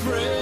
friend.